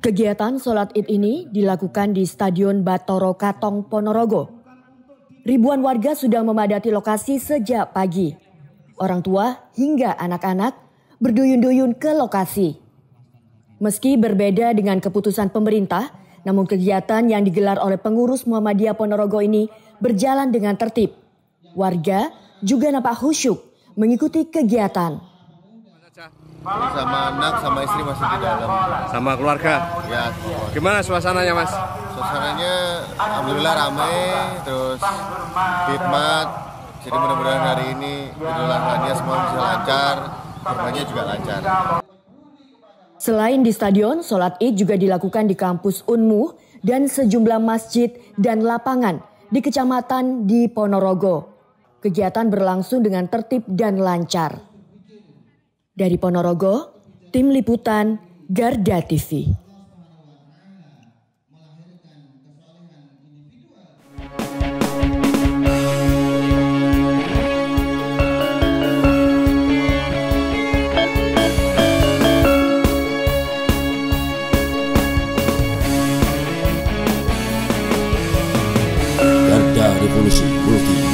Kegiatan sholat id ini dilakukan di Stadion Batoro Katong Ponorogo. Ribuan warga sudah memadati lokasi sejak pagi. Orang tua hingga anak-anak berduyun-duyun ke lokasi. Meski berbeda dengan keputusan pemerintah, namun kegiatan yang digelar oleh pengurus Muhammadiyah Ponorogo ini berjalan dengan tertib. Warga juga nampak khusyuk mengikuti kegiatan sama anak sama istri masih di dalam. Sama keluarga? Ya gimana suasananya mas? Suasananya alhamdulillah ramai terus khidmat. Jadi mudah-mudahan hari ini Idul Adha semua bisa lancar korbannya juga lancar. Selain di stadion, sholat id juga dilakukan di kampus Unmu dan sejumlah masjid dan lapangan di kecamatan di Ponorogo. Kegiatan berlangsung dengan tertib dan lancar. Dari Ponorogo, Tim Liputan Garda TV. Revolusi Multi